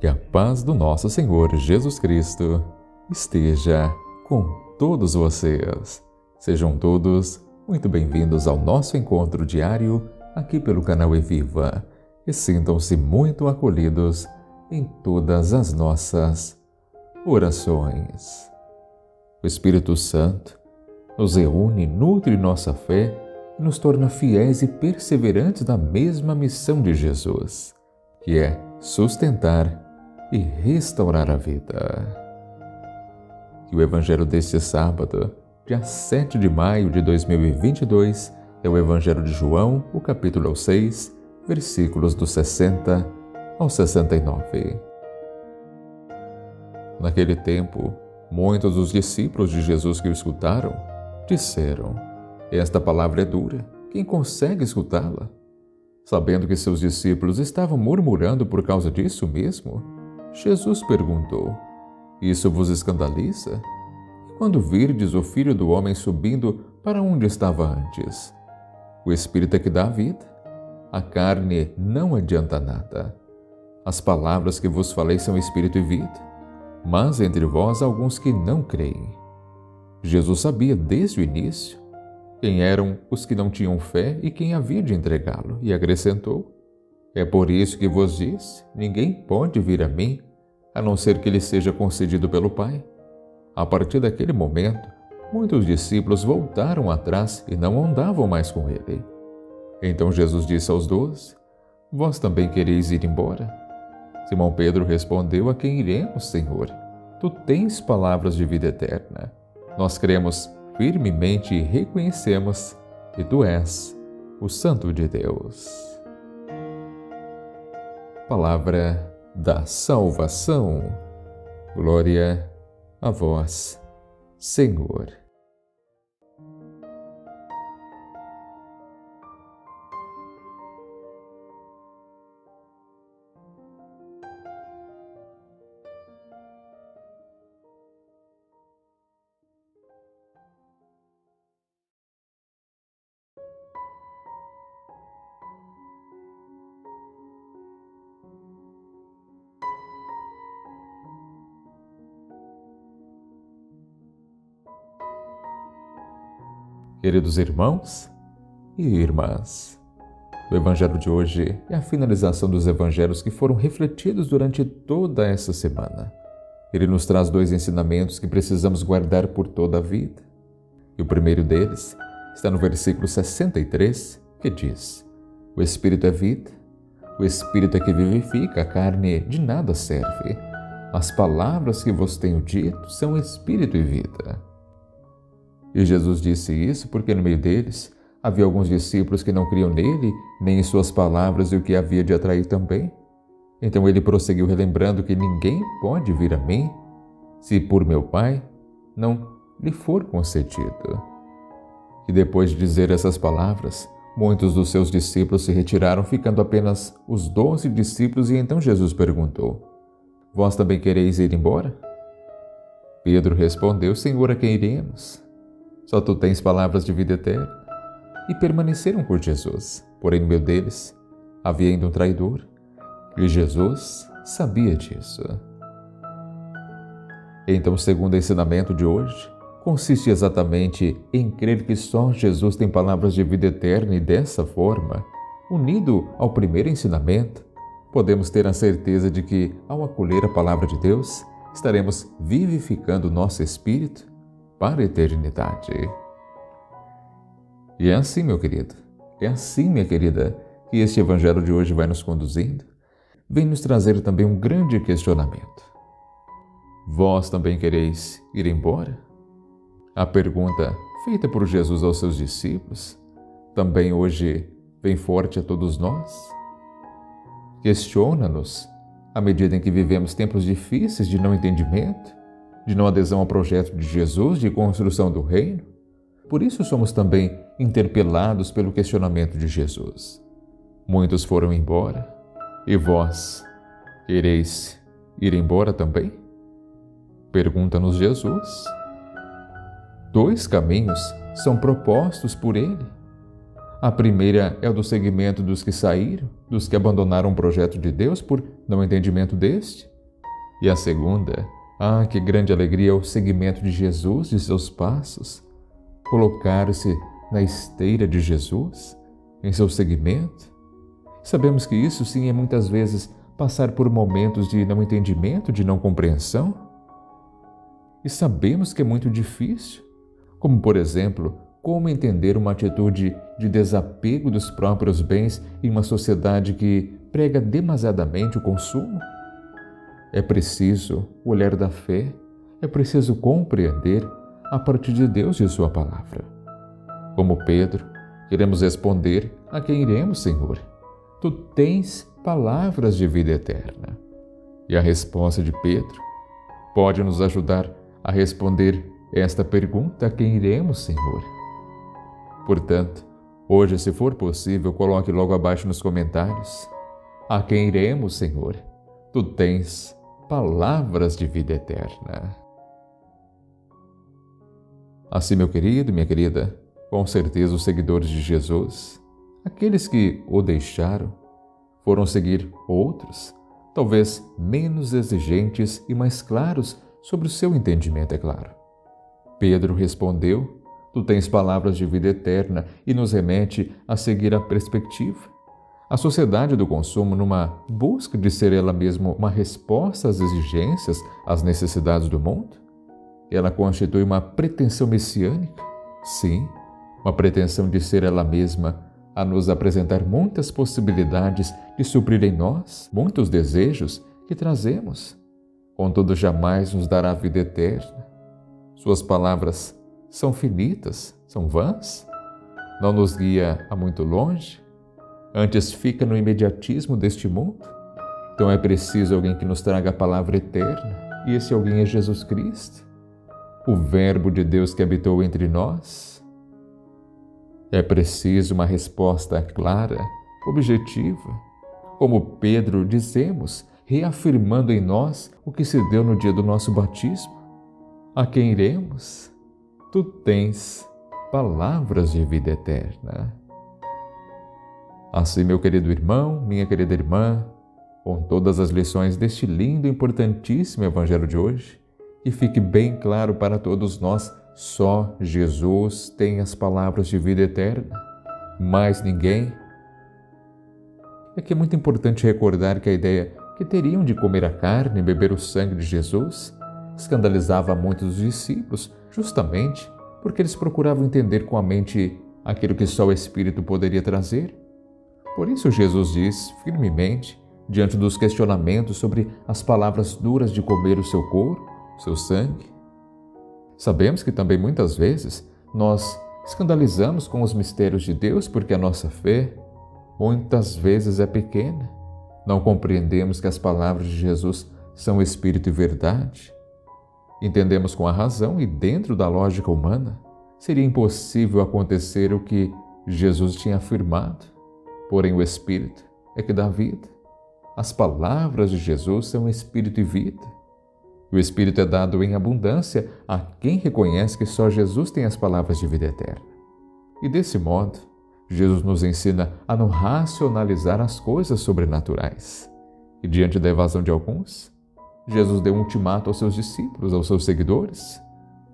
Que a paz do nosso Senhor Jesus Cristo esteja com todos vocês. Sejam todos muito bem-vindos ao nosso encontro diário aqui pelo canal Eviva e sintam-se muito acolhidos em todas as nossas orações. O Espírito Santo nos reúne, nutre nossa fé e nos torna fiéis e perseverantes na mesma missão de Jesus, que é sustentar e restaurar a vida. E o Evangelho deste sábado, dia 7 de maio de 2022, é o Evangelho de João, o capítulo 6, versículos do 60 ao 69. Naquele tempo, muitos dos discípulos de Jesus que o escutaram disseram: Esta palavra é dura, quem consegue escutá-la? Sabendo que seus discípulos estavam murmurando por causa disso mesmo, Jesus perguntou: Isso vos escandaliza? E quando virdes o filho do homem subindo para onde estava antes? O espírito é que dá a vida. A carne não adianta nada. As palavras que vos falei são espírito e vida, mas entre vós há alguns que não creem. Jesus sabia desde o início quem eram os que não tinham fé e quem havia de entregá-lo, e acrescentou: É por isso que vos disse: ninguém pode vir a mim a não ser que lhe seja concedido pelo Pai. A partir daquele momento, muitos discípulos voltaram atrás e não andavam mais com ele. Então Jesus disse aos doze: Vós também quereis ir embora? Simão Pedro respondeu: A quem iremos, Senhor? Tu tens palavras de vida eterna. Nós cremos firmemente e reconhecemos que tu és o Santo de Deus. Palavra da salvação. Glória a vós, Senhor. Queridos irmãos e irmãs, o Evangelho de hoje é a finalização dos evangelhos que foram refletidos durante toda essa semana. Ele nos traz dois ensinamentos que precisamos guardar por toda a vida. E o primeiro deles está no versículo 63, que diz: O Espírito é vida, o Espírito é que vivifica, a carne de nada serve. As palavras que vos tenho dito são Espírito e vida. E Jesus disse isso porque no meio deles havia alguns discípulos que não criam nele, nem em suas palavras e o que havia de atrair também. Então ele prosseguiu relembrando que ninguém pode vir a mim se por meu Pai não lhe for concedido. E depois de dizer essas palavras, muitos dos seus discípulos se retiraram, ficando apenas os doze discípulos, e então Jesus perguntou: Vós também quereis ir embora? Pedro respondeu: Senhor, a quem iremos? Só tu tens palavras de vida eterna. E permaneceram por Jesus. Porém, no meio deles havia ainda um traidor. E Jesus sabia disso. Então, o segundo ensinamento de hoje consiste exatamente em crer que só Jesus tem palavras de vida eterna e dessa forma, unido ao primeiro ensinamento, podemos ter a certeza de que, ao acolher a palavra de Deus, estaremos vivificando nosso espírito para a eternidade. E é assim, meu querido, é assim, minha querida, que este Evangelho de hoje vai nos conduzindo, vem nos trazer também um grande questionamento. Vós também quereis ir embora? A pergunta feita por Jesus aos seus discípulos também hoje vem forte a todos nós. Questiona-nos à medida em que vivemos tempos difíceis de não entendimento, de não adesão ao projeto de Jesus de construção do reino. Por isso somos também interpelados pelo questionamento de Jesus. Muitos foram embora, e vós ireis ir embora também? Pergunta-nos Jesus. Dois caminhos são propostos por ele. A primeira é o do segmento dos que saíram, dos que abandonaram o projeto de Deus por não entendimento deste. E a segunda, ah, que grande alegria, o seguimento de Jesus, de seus passos. Colocar-se na esteira de Jesus, em seu segmento. Sabemos que isso sim é muitas vezes passar por momentos de não entendimento, de não compreensão. E sabemos que é muito difícil, como por exemplo, como entender uma atitude de desapego dos próprios bens em uma sociedade que prega demasiadamente o consumo? É preciso olhar da fé, é preciso compreender a partir de Deus e Sua palavra. Como Pedro, queremos responder a quem iremos, Senhor. Tu tens palavras de vida eterna. E a resposta de Pedro pode nos ajudar a responder esta pergunta: a quem iremos, Senhor? Portanto, hoje, se for possível, coloque logo abaixo nos comentários: A quem iremos, Senhor? Tu tens palavras de vida eterna. Assim, meu querido, minha querida, com certeza os seguidores de Jesus, aqueles que o deixaram, foram seguir outros, talvez menos exigentes e mais claros sobre o seu entendimento, é claro. Pedro respondeu: Tu tens palavras de vida eterna e nos remete a seguir a perspectiva. A sociedade do consumo, numa busca de ser ela mesma uma resposta às exigências, às necessidades do mundo, ela constitui uma pretensão messiânica. Sim, uma pretensão de ser ela mesma a nos apresentar muitas possibilidades de suprir em nós muitos desejos que trazemos. Contudo, jamais nos dará a vida eterna. Suas palavras são finitas, são vãs, não nos guia a muito longe, antes fica no imediatismo deste mundo. Então é preciso alguém que nos traga a palavra eterna, e esse alguém é Jesus Cristo, o Verbo de Deus que habitou entre nós é preciso uma resposta clara, objetiva. Como Pedro dizemos, reafirmando em nós o que se deu no dia do nosso batismo. A quem iremos? Tu tens palavras de vida eterna. Assim, meu querido irmão, minha querida irmã, com todas as lições deste lindo e importantíssimo Evangelho de hoje, que fique bem claro para todos nós só Jesus tem as palavras de vida eterna, mais ninguém. É que é muito importante recordar que a ideia que teriam de comer a carne e beber o sangue de Jesus escandalizava muitos dos discípulos, justamente porque eles procuravam entender com a mente aquilo que só o Espírito poderia trazer. Por isso, Jesus diz firmemente, diante dos questionamentos sobre as palavras duras de comer o seu couro, seu sangue, Sabemos que também muitas vezes nós escandalizamos com os mistérios de Deus porque a nossa fé muitas vezes é pequena. Não compreendemos que as palavras de Jesus são espírito e verdade. Entendemos com a razão e dentro da lógica humana seria impossível acontecer o que Jesus tinha afirmado. Porém, o Espírito é que dá vida. As palavras de Jesus são espírito e vida. O Espírito é dado em abundância a quem reconhece que só Jesus tem as palavras de vida eterna. E desse modo, Jesus nos ensina a não racionalizar as coisas sobrenaturais. E diante da evasão de alguns, Jesus deu um ultimato aos seus discípulos, aos seus seguidores: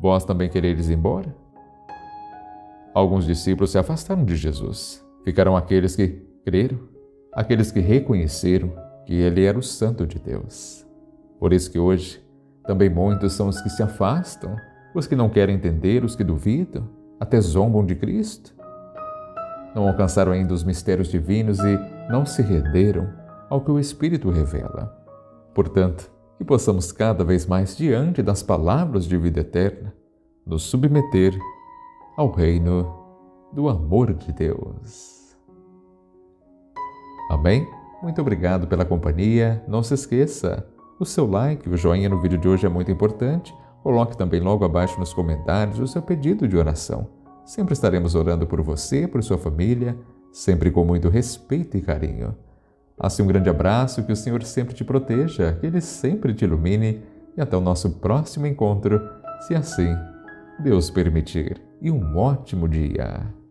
Vós também quereis ir embora? Alguns discípulos se afastaram de Jesus. Ficaram aqueles que creram, aqueles que reconheceram que ele era o Santo de Deus. Por isso que hoje também muitos são os que se afastam, os que não querem entender, os que duvidam, até zombam de Cristo. Não alcançaram ainda os mistérios divinos e não se renderam ao que o Espírito revela. Portanto, que possamos cada vez mais, diante das palavras de vida eterna, nos submeter ao reino do amor de Deus. Amém? Muito obrigado pela companhia. Não se esqueça o seu like, o joinha no vídeo de hoje é muito importante. Coloque também logo abaixo nos comentários o seu pedido de oração. Sempre estaremos orando por você, por sua família, sempre com muito respeito e carinho. Assim, um grande abraço, que o Senhor sempre te proteja, que Ele sempre te ilumine e até o nosso próximo encontro, se assim Deus permitir. E um ótimo dia!